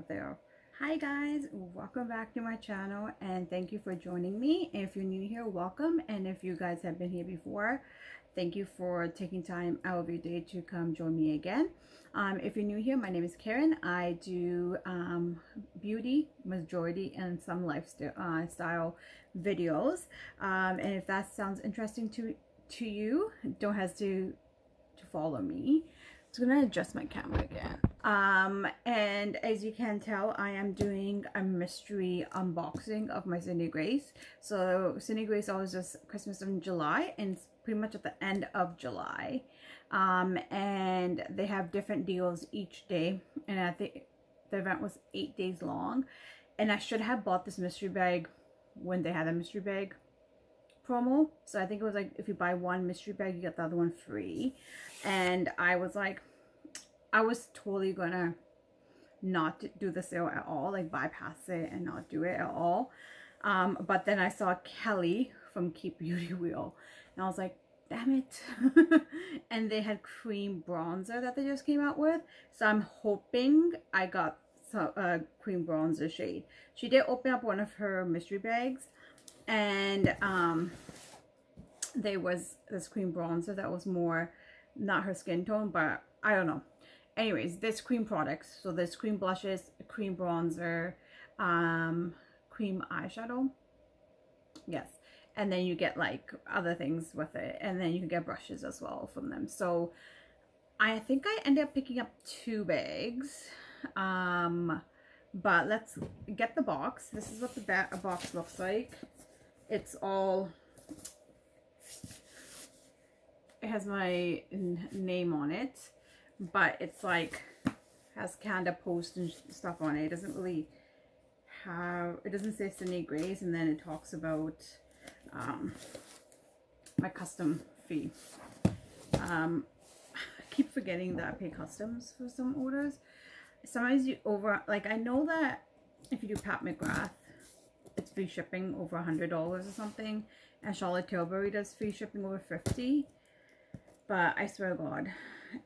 it there. Hi guys, welcome back to my channel and thank you for joining me. If you're new here, welcome. And if you guys have been here before, thank you for taking time out of your day to come join me again. Um, if you're new here, my name is Kiran. I do um, beauty, majority, and some lifestyle uh, style videos. Um, and if that sounds interesting to, to you, don't hesitate to follow me. I'm gonna adjust my camera again. Um, and as you can tell, I am doing a mystery unboxing of my Sydney Grace. So Sydney Grace always does Christmas in July and it's pretty much at the end of July. Um, and they have different deals each day. And I think the event was eight days long. And I should have bought this mystery bag when they had a mystery bag promo. So I think it was like if you buy one mystery bag, you get the other one free. And I was like, I was totally gonna not do the sale at all, like bypass it and not do it at all. Um, but then I saw Kelly from Keep Beauty Wheel and I was like, damn it. and they had cream bronzer that they just came out with. So I'm hoping I got some uh, cream bronzer shade. She did open up one of her mystery bags and um, there was this cream bronzer that was more not her skin tone, but I don't know. Anyways, this cream products. So there's cream blushes, cream bronzer, um, cream eyeshadow. Yes. And then you get like other things with it. And then you can get brushes as well from them. So I think I ended up picking up two bags. Um, but let's get the box. This is what the box looks like. It's all it has my name on it but it's like has Canada Post and stuff on it. It doesn't really have, it doesn't say Sydney Grace and then it talks about um, my custom fee. Um, I keep forgetting that I pay customs for some orders. Sometimes you over, like I know that if you do Pat McGrath, it's free shipping over a $100 or something. And Charlotte Tilbury does free shipping over 50 But I swear to God,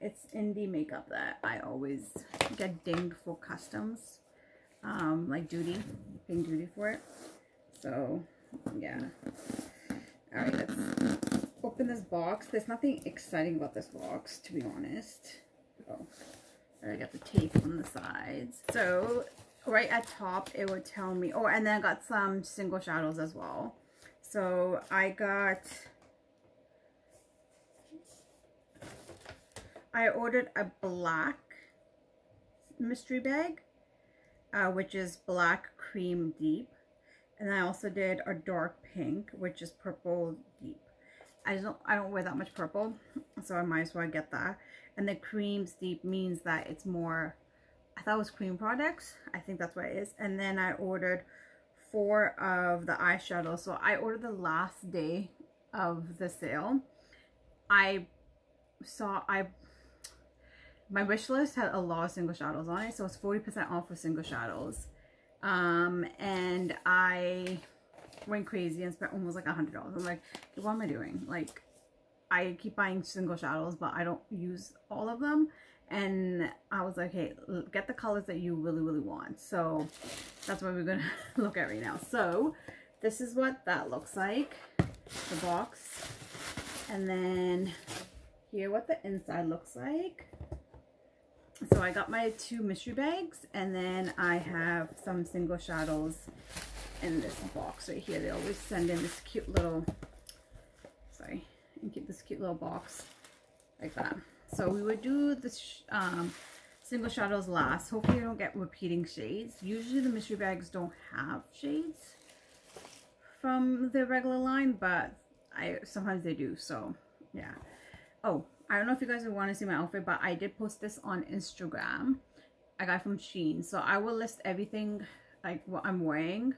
it's indie makeup that I always get dinged for customs, um, like duty, paying duty for it. So, yeah. Alright, let's open this box. There's nothing exciting about this box, to be honest. Oh, I got the tape on the sides. So, right at top, it would tell me, oh, and then I got some single shadows as well. So, I got I ordered a black mystery bag, uh, which is black cream deep. And I also did a dark pink, which is purple deep. I don't I don't wear that much purple, so I might as well get that. And the creams deep means that it's more, I thought it was cream products. I think that's what it is. And then I ordered four of the eyeshadow. So I ordered the last day of the sale. I saw, I my wish list had a lot of single shadows on it so it's 40% off for single shadows um and I went crazy and spent almost like a hundred dollars I'm like what am I doing like I keep buying single shadows but I don't use all of them and I was like hey get the colors that you really really want so that's what we're gonna look at right now so this is what that looks like the box and then here what the inside looks like so I got my two mystery bags and then I have some single shadows in this box right here. They always send in this cute little, sorry, and keep this cute little box like that. So we would do this um, single shadows last. Hopefully you don't get repeating shades. Usually the mystery bags don't have shades from the regular line, but I sometimes they do. So yeah. Oh, I don't know if you guys want to see my outfit, but I did post this on Instagram. I got from Shein. So I will list everything like what I'm wearing.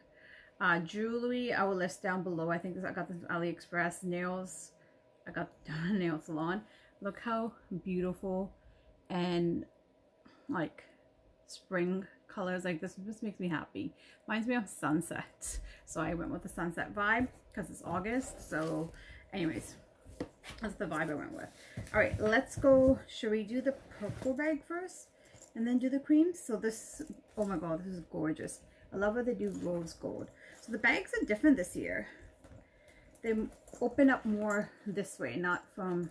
Uh, jewelry, I will list down below. I think this, I got this AliExpress. Nails, I got nail salon. Look how beautiful and like spring colors like this just makes me happy reminds me of sunset so i went with the sunset vibe because it's august so anyways that's the vibe I went with. All right, let's go. Should we do the purple bag first and then do the creams? So this Oh my god, this is gorgeous. I love how they do rose gold. So the bags are different this year. They open up more this way, not from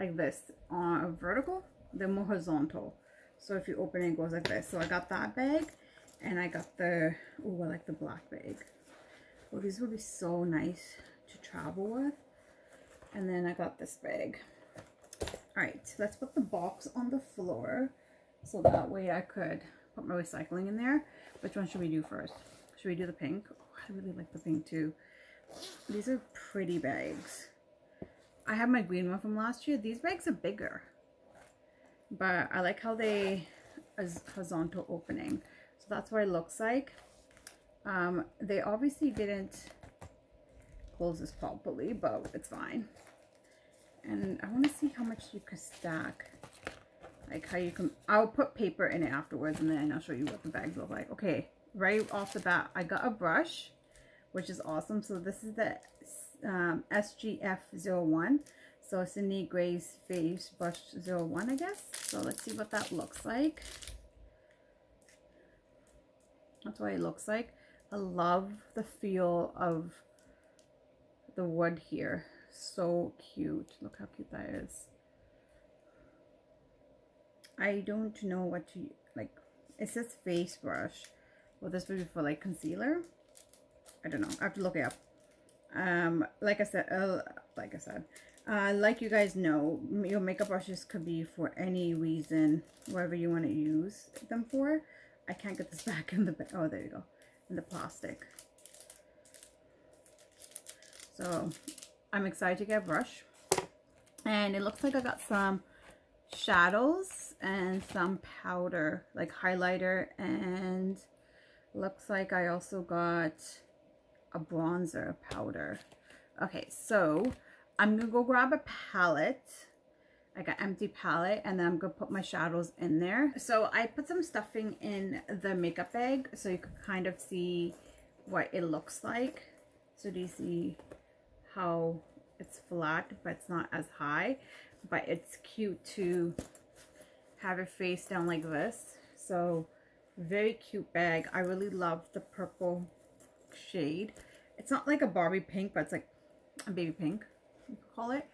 like this on a vertical. They're more horizontal. So if you open it, it goes like this. So I got that bag and I got the, oh, I like the black bag. Oh, these would be so nice to travel with. And then I got this bag. All right, let's put the box on the floor so that way I could put my recycling in there. Which one should we do first? Should we do the pink? Oh, I really like the pink too. These are pretty bags. I have my green one from last year. These bags are bigger. But I like how they is horizontal opening. So that's what it looks like. Um, they obviously didn't close this properly, but it's fine. And I want to see how much you could stack. Like how you can, I'll put paper in it afterwards and then I'll show you what the bags look like. Okay, right off the bat, I got a brush, which is awesome. So this is the um, SGF01. So Sydney Grace Face Brush 01, I guess. So let's see what that looks like. That's what it looks like. I love the feel of the wood here. So cute. Look how cute that is. I don't know what to, like, it says face brush. Well, this would be for, like, concealer. I don't know. I have to look it up. Um, like I said, uh, like I said, uh, like you guys know, your makeup brushes could be for any reason, whatever you want to use them for. I can't get this back in the, oh, there you go, in the plastic. So, I'm excited to get a brush. And it looks like I got some shadows and some powder, like highlighter. And looks like I also got a bronzer powder. Okay, so I'm going to go grab a palette like an empty palette and then I'm going to put my shadows in there. So I put some stuffing in the makeup bag so you can kind of see what it looks like. So do you see how it's flat but it's not as high but it's cute to have it face down like this so very cute bag i really love the purple shade. It's not like a barbie pink but it's like a baby pink call it.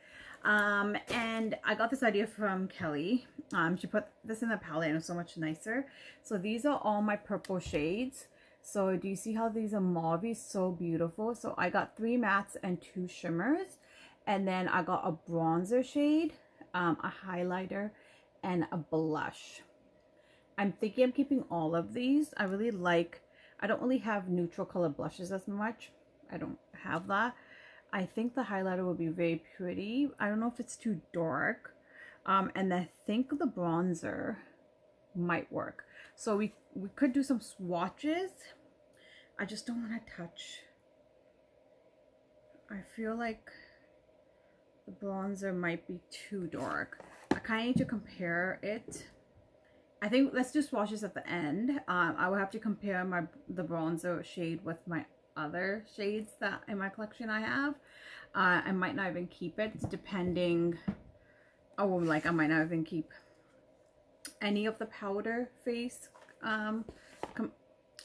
Um and i got this idea from kelly. Um she put this in the palette and it's so much nicer. So these are all my purple shades. So do you see how these are mauve so beautiful. So i got three mattes and two shimmers. And then I got a bronzer shade, um, a highlighter, and a blush. I'm thinking I'm keeping all of these. I really like, I don't really have neutral color blushes as much. I don't have that. I think the highlighter will be very pretty. I don't know if it's too dark. Um, and I think the bronzer might work. So we, we could do some swatches. I just don't want to touch. I feel like the bronzer might be too dark. I kind of need to compare it. I think let's do swatches at the end. Um, I will have to compare my the bronzer shade with my other shades that in my collection I have. Uh, I might not even keep it depending. Oh, like I might not even keep any of the powder face, um,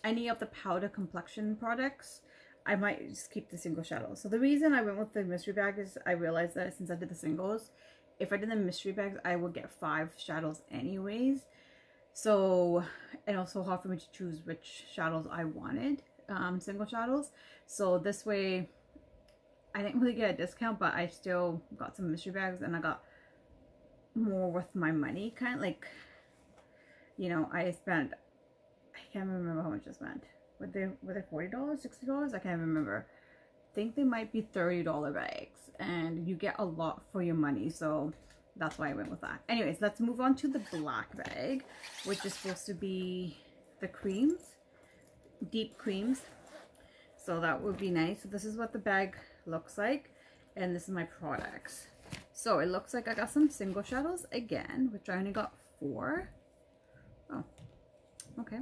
any of the powder complexion products I might just keep the single shadows. So the reason I went with the mystery bag is I realized that since I did the singles, if I did the mystery bags, I would get five shadows anyways. So, and also hard for me to choose which shadows I wanted, um, single shadows. So this way, I didn't really get a discount, but I still got some mystery bags and I got more with my money. Kind of like, you know, I spent, I can't remember how much I spent were they were they forty dollars, sixty dollars? I can't remember. I think they might be thirty dollar bags, and you get a lot for your money. So that's why I went with that. Anyways, let's move on to the black bag, which is supposed to be the creams, deep creams. So that would be nice. So this is what the bag looks like, and this is my products. So it looks like I got some single shadows again, which I only got four. Oh, okay.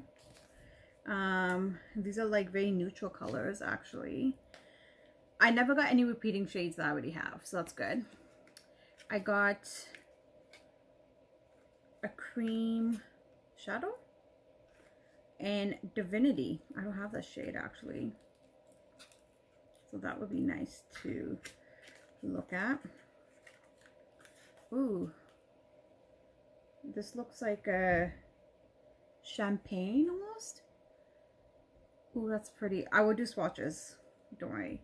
Um, these are like very neutral colors actually. I never got any repeating shades that I already have, so that's good. I got a cream shadow. and Divinity. I don't have that shade actually. So that would be nice to look at. Ooh. This looks like a champagne almost. Ooh, that's pretty. I would do swatches. Don't worry.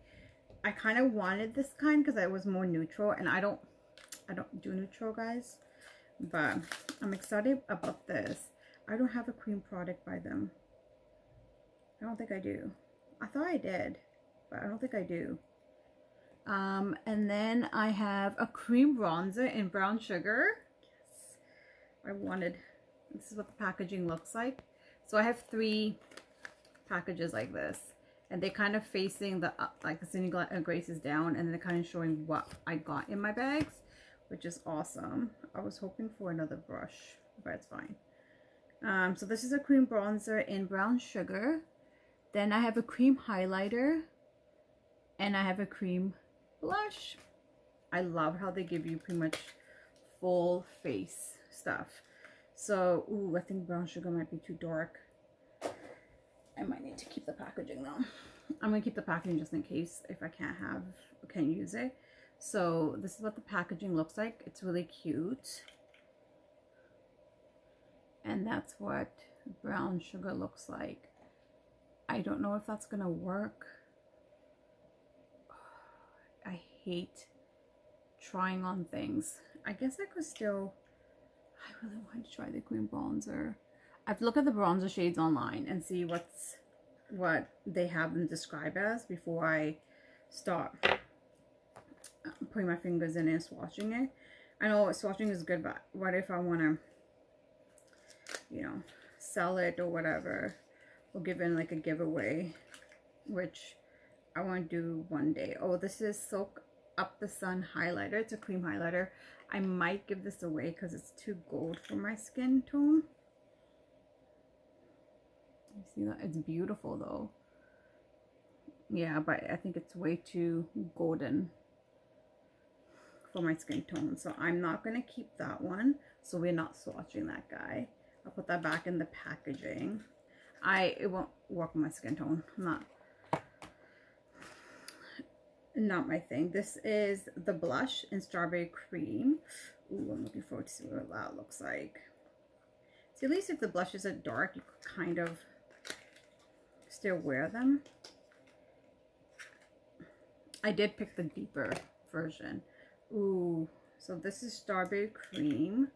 I kind of wanted this kind because I was more neutral and I don't I don't do neutral guys. But I'm excited about this. I don't have a cream product by them. I don't think I do. I thought I did, but I don't think I do. Um, and then I have a cream bronzer in brown sugar. Yes, I wanted, this is what the packaging looks like. So I have three packages like this. And they're kind of facing the, uh, like the Sydney Grace is down and they're kind of showing what I got in my bags, which is awesome. I was hoping for another brush, but it's fine. Um, so this is a cream bronzer in brown sugar. Then I have a cream highlighter and I have a cream blush. I love how they give you pretty much full face stuff. So, ooh, I think brown sugar might be too dark. I might need to keep the packaging though. I'm to keep the packaging just in case if I can't have, can't use it. So this is what the packaging looks like. It's really cute. And that's what brown sugar looks like. I don't know if that's going to work. I hate trying on things. I guess I could still, I really want to try the cream bronzer. I've looked at the bronzer shades online and see what's what they have them described as before I start putting my fingers in and swatching it. I know swatching is good, but what if I want to, you know, sell it or whatever, or give in like a giveaway, which I want to do one day. Oh, this is Soak Up the Sun highlighter. It's a cream highlighter. I might give this away because it's too gold for my skin tone. You see that? It's beautiful though. Yeah, but I think it's way too golden for my skin tone. So I'm not going to keep that one. So we're not swatching that guy. I'll put that back in the packaging. I, it won't work with my skin tone. I'm not not my thing. This is the blush in Strawberry Cream. Ooh, I'm looking forward to see what that looks like. See, at least if the blushes are dark, you could kind of still wear them. I did pick the deeper version. Ooh, so this is Strawberry Cream.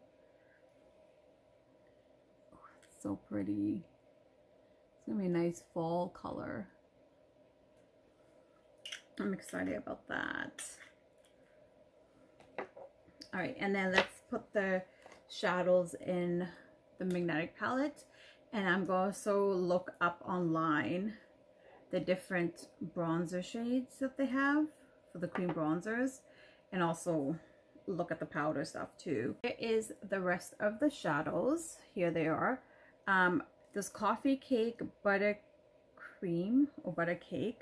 Oh, so pretty. It's to be a nice fall color. I'm excited about that. All right, and then let's put the shadows in the magnetic palette. And I'm going to also look up online the different bronzer shades that they have for the cream bronzers. And also look at the powder stuff too. Here is the rest of the shadows. Here they are. Um, this coffee cake butter cream or butter cake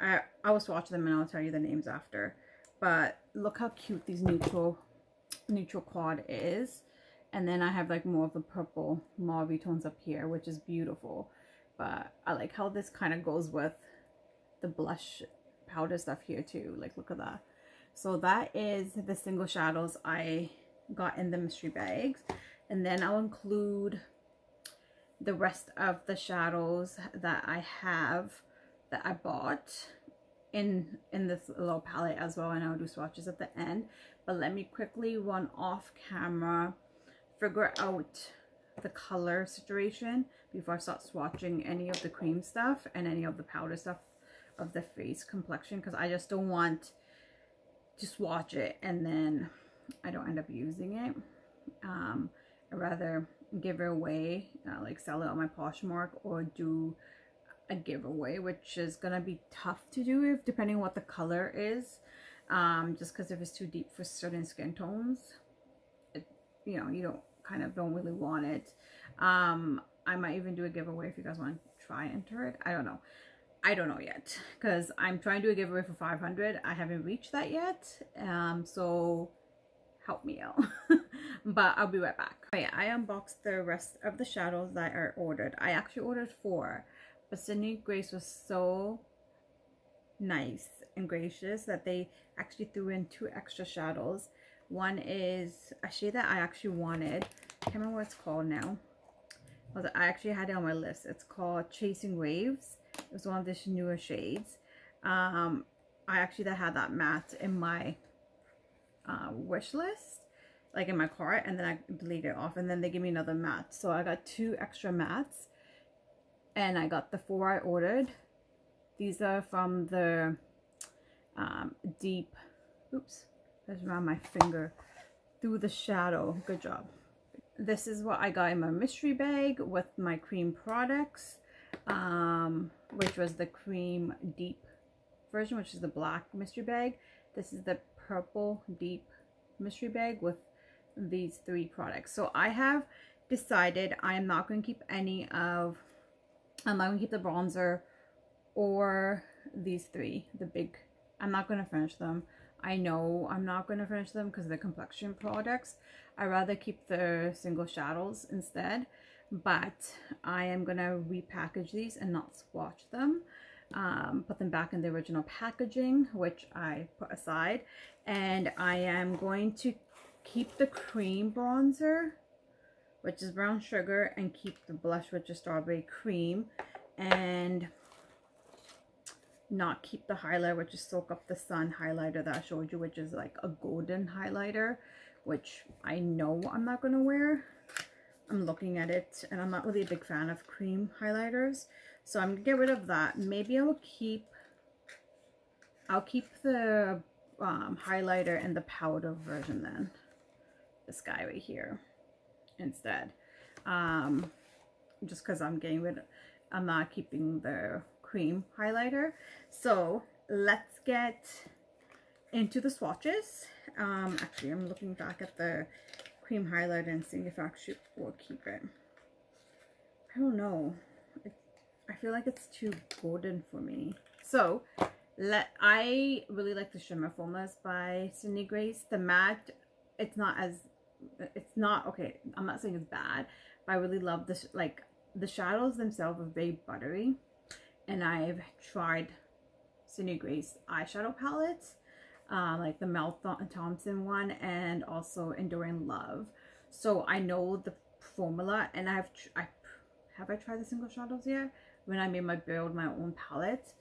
I, I will swatch them and I'll tell you the names after. But look how cute these neutral neutral quad is. And then I have like more of the purple mauve tones up here, which is beautiful. But I like how this kind of goes with the blush powder stuff here too. Like look at that. So that is the single shadows I got in the mystery bags. And then I'll include the rest of the shadows that I have that I bought in in this little palette as well. And I'll do swatches at the end. But let me quickly run off camera figure out the color situation before I start swatching any of the cream stuff and any of the powder stuff of the face complexion. Because I just don't want to watch it and then I don't end up using it um I'd rather give it away uh, like sell it on my Poshmark or do a giveaway, which is going to be tough to do if depending on what the color is. Um, just because if it's too deep for certain skin tones, it, you know, you don't kind of don't really want it. Um, I might even do a giveaway if you guys want to try enter it. I don't know. I don't know yet because I'm trying to do a giveaway for 500. I haven't reached that yet. Um, so help me out. but I'll be right back. Okay, I unboxed the rest of the shadows that I ordered. I actually ordered four, but Sydney Grace was so nice and gracious that they actually threw in two extra shadows. One is a shade that I actually wanted. I can't remember what it's called now. I actually had it on my list. It's called Chasing Waves. It's one of the newer shades. Um, I actually had that matte in my uh, wish list, like in my cart, and then I deleted it off, and then they gave me another matte. So I got two extra mattes, and I got the four I ordered. These are from the um, Deep, oops, that's around my finger, through the shadow. Good job. This is what I got in my mystery bag with my cream products, um, which was the cream deep version, which is the black mystery bag. This is the purple deep mystery bag with these three products. So I have decided I am not going to keep any of, I'm not going to keep the bronzer or these three, the big, I'm not going to finish them. I know I'm not going to finish them because they're complexion products. i rather keep the single shadows instead. But I am going to repackage these and not swatch them um, put them back in the original packaging, which I put aside. And I am going to keep the cream bronzer, which is brown sugar, and keep the blush, which is strawberry cream. And not keep the highlighter, which is Soak Up the Sun highlighter that I showed you, which is like a golden highlighter, which I know I'm not going to wear. I'm looking at it, and I'm not really a big fan of cream highlighters. So I'm gonna get rid of that. Maybe I'll keep I'll keep the um, highlighter and the powder version then. This guy right here instead. Um, just because I'm getting rid of, I'm not keeping the cream highlighter. So let's get into the swatches. Um, actually, I'm looking back at the cream and seeing if I actually will keep it. I don't know. I feel like it's too golden for me. So, let I really like the Shimmer Formulas by Sydney Grace. The matte, it's not as, it's not, okay, I'm not saying it's bad, but I really love this, like, the shadows themselves are very buttery. And I've tried Sydney Grace eyeshadow palettes, uh, like the Mel Thompson one and also Enduring Love. So I know the formula and I've, I, have I tried the single shadows yet? when I made my build my own palette.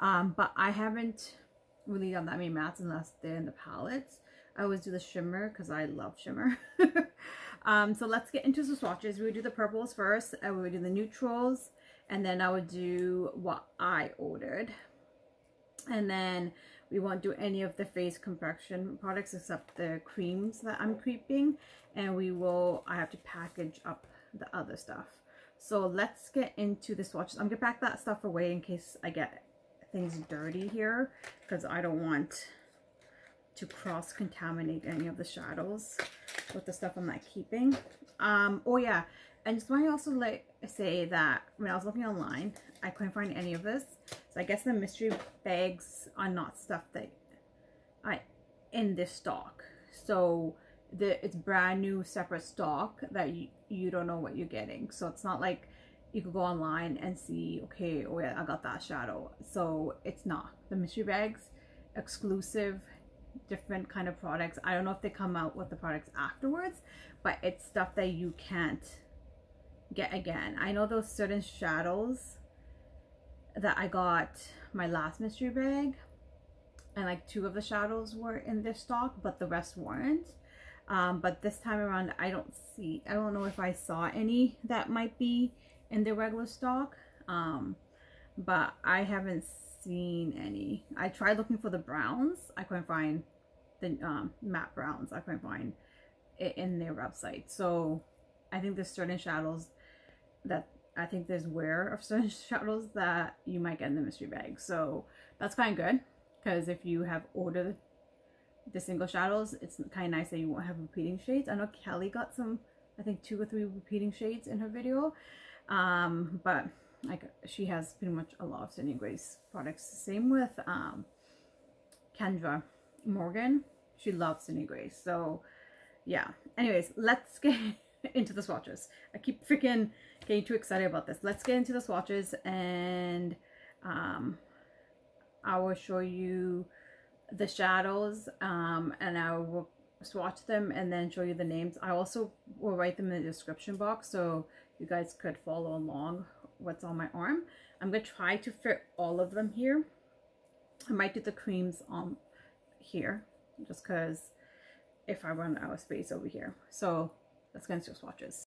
Um, but I haven't really done that many mattes unless they're in the palettes. I always do the shimmer because I love shimmer. um, so let's get into the swatches. We would do the purples first. and we would do the neutrals. And then I would do what I ordered. And then we won't do any of the face complexion products except the creams that I'm creeping. And we will, I have to package up the other stuff. So let's get into the swatches. I'm to pack that stuff away in case I get things dirty here because I don't want to cross-contaminate any of the shadows with the stuff I'm not keeping. Um, oh yeah, and just want to also like say that when I was looking online, I couldn't find any of this. So I guess the mystery bags are not stuff that I in this stock. So the it's brand new separate stock that you, you don't know what you're getting. So it's not like you could go online and see okay oh yeah i got that shadow. So it's not. The mystery bags exclusive different kind of products. I don't know if they come out with the products afterwards but it's stuff that you can't get again. I know those certain shadows that i got my last mystery bag and like two of the shadows were in this stock but the rest weren't um, but this time around, I don't see, I don't know if I saw any that might be in the regular stock. Um, but I haven't seen any. I tried looking for the browns. I couldn't find the um, matte browns. I couldn't find it in their website. So I think there's certain shadows that I think there's wear of certain shadows that you might get in the mystery bag. So that's kind of good because if you have ordered the single shadows, it's kind of nice that you won't have repeating shades. I know Kelly got some, I think two or three repeating shades in her video. Um, but like she has pretty much a lot of Sydney Grace products. Same with um, Kendra Morgan. She loves Sydney Grace. So yeah. Anyways, let's get into the swatches. I keep freaking getting too excited about this. Let's get into the swatches and um, I will show you the shadows um, and I will swatch them and then show you the names. I also will write them in the description box so you guys could follow along what's on my arm. I'm going to try to fit all of them here. I might do the creams on here just because if I run out of space over here. So let's get into swatches.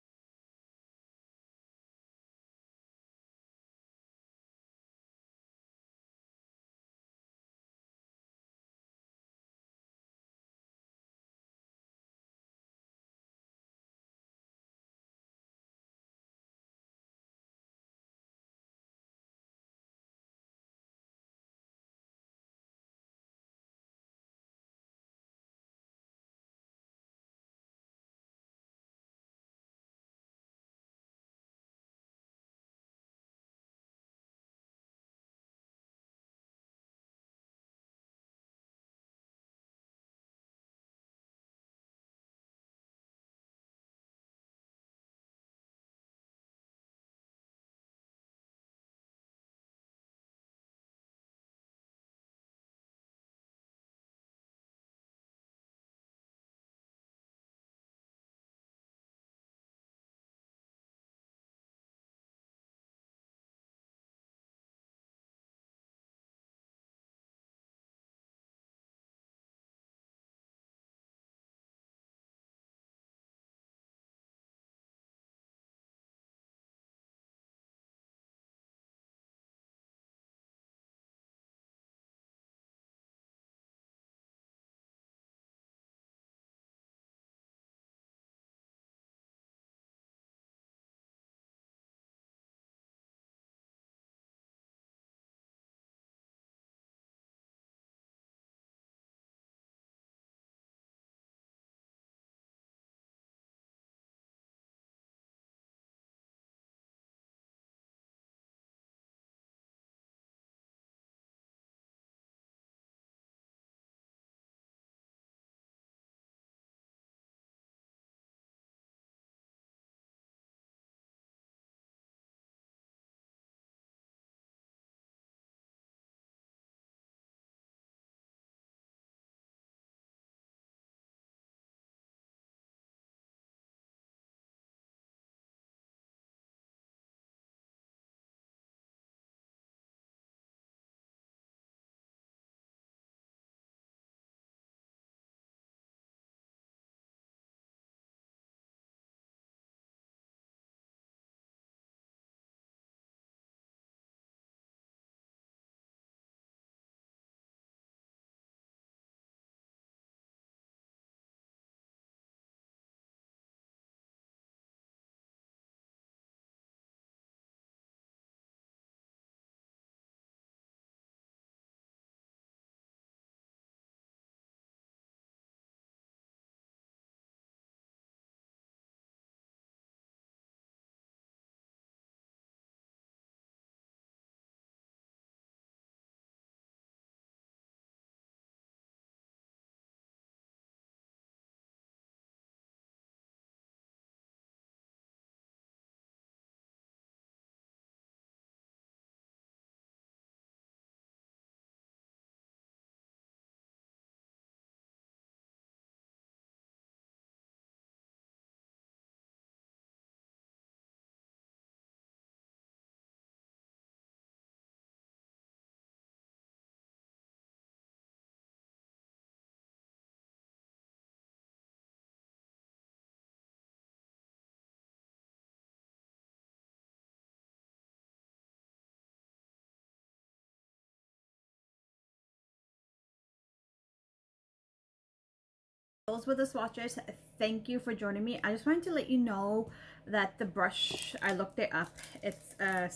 Those were the swatches. Thank you for joining me. I just wanted to let you know that the brush i looked it up. It's a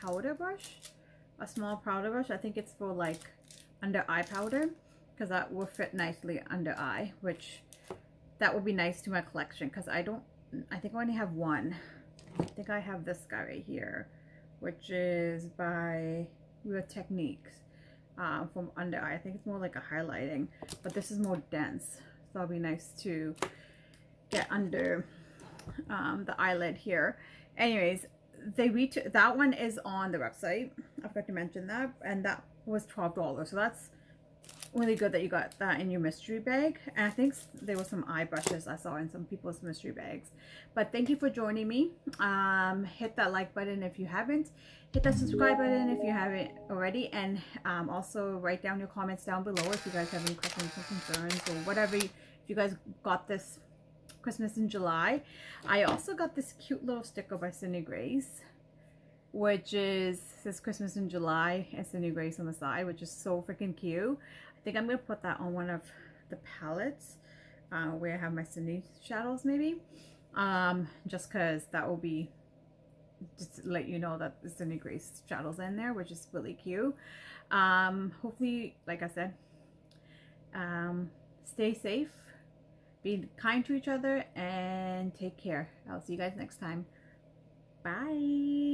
powder brush a small powder brush. I think it's for like under eye powder because that will fit nicely under eye which that would be nice to my collection because i don't i think i only have one. I think i have this guy right here which is by Real Techniques uh, from under eye. I think it's more like a highlighting, but this is more dense that'll be nice to get under um, the eyelid here. Anyways, they reach that one is on the website. I forgot to mention that, and that was twelve dollars. So that's really good that you got that in your mystery bag. And I think there were some eye brushes I saw in some people's mystery bags. But thank you for joining me. Um, hit that like button if you haven't. Hit that subscribe button if you haven't already. And um, also write down your comments down below if you guys have any questions or concerns or whatever. If you guys got this Christmas in July. I also got this cute little sticker by Sydney Grace which is says Christmas in July and Sydney Grace on the side, which is so freaking cute think I'm going to put that on one of the palettes uh, where I have my Sydney shadows maybe. Um, just because that will be, just let you know that the Sydney Grace shadows in there, which is really cute. Um, hopefully, like I said, um, stay safe, be kind to each other, and take care. I'll see you guys next time. Bye.